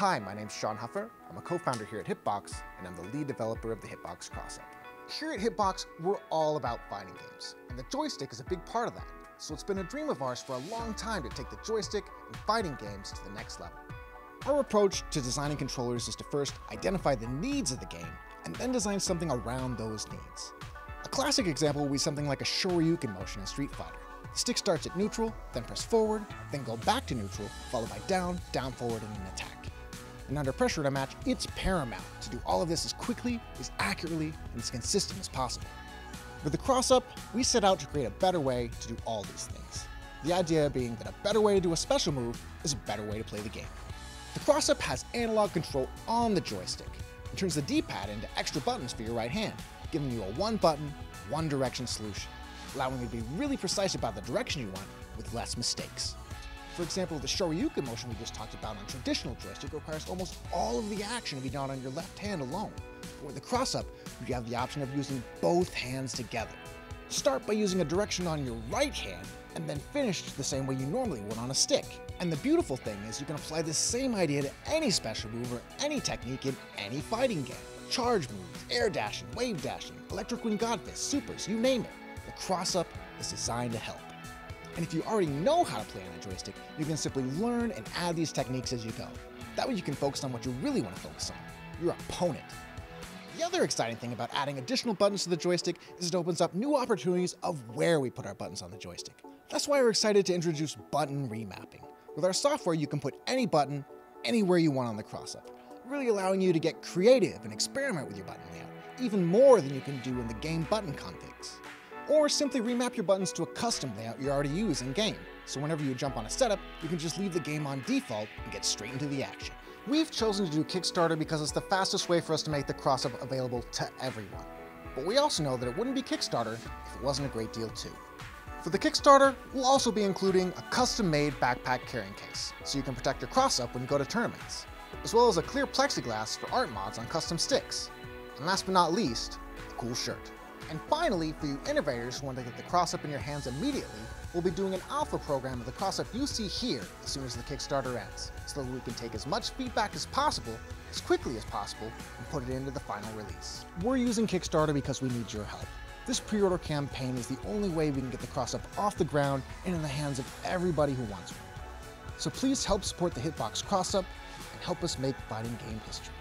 Hi, my name's Sean Huffer. I'm a co-founder here at Hitbox, and I'm the lead developer of the Hitbox Crossup. Here at Hitbox, we're all about fighting games, and the joystick is a big part of that. So it's been a dream of ours for a long time to take the joystick and fighting games to the next level. Our approach to designing controllers is to first identify the needs of the game, and then design something around those needs. A classic example would be something like a Shoryuken motion in Street Fighter. The stick starts at neutral, then press forward, then go back to neutral, followed by down, down forward, and an attack. And under pressure a match, it's paramount to do all of this as quickly, as accurately, and as consistent as possible. With the cross-up, we set out to create a better way to do all these things. The idea being that a better way to do a special move is a better way to play the game. The cross-up has analog control on the joystick and turns the D-pad into extra buttons for your right hand, giving you a one button, one direction solution, allowing you to be really precise about the direction you want with less mistakes. For example, the Shoryuken motion we just talked about on traditional joystick requires almost all of the action to be done on your left hand alone. But with the cross-up, you have the option of using both hands together. Start by using a direction on your right hand, and then finish the same way you normally would on a stick. And the beautiful thing is you can apply the same idea to any special move or any technique in any fighting game. Charge moves, air dashing, wave dashing, electric wind godfist, supers, you name it. The cross-up is designed to help. And if you already know how to play on a joystick, you can simply learn and add these techniques as you go. That way you can focus on what you really want to focus on, your opponent. The other exciting thing about adding additional buttons to the joystick is it opens up new opportunities of where we put our buttons on the joystick. That's why we're excited to introduce button remapping. With our software, you can put any button anywhere you want on the cross-up, really allowing you to get creative and experiment with your button layout, even more than you can do in the game button configs or simply remap your buttons to a custom layout you already use in game. So whenever you jump on a setup, you can just leave the game on default and get straight into the action. We've chosen to do Kickstarter because it's the fastest way for us to make the cross-up available to everyone. But we also know that it wouldn't be Kickstarter if it wasn't a great deal too. For the Kickstarter, we'll also be including a custom-made backpack carrying case, so you can protect your cross-up when you go to tournaments, as well as a clear plexiglass for art mods on custom sticks. And last but not least, a cool shirt. And finally, for you innovators who want to get the cross-up in your hands immediately, we'll be doing an alpha program of the cross-up you see here as soon as the Kickstarter ends, so that we can take as much feedback as possible, as quickly as possible, and put it into the final release. We're using Kickstarter because we need your help. This pre-order campaign is the only way we can get the cross-up off the ground and in the hands of everybody who wants one. So please help support the Hitbox cross-up and help us make fighting game history.